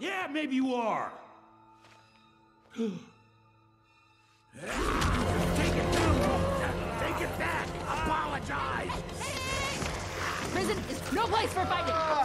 Yeah, maybe you are. Take it down! Take it back! Apologize! Prison is no place for fighting!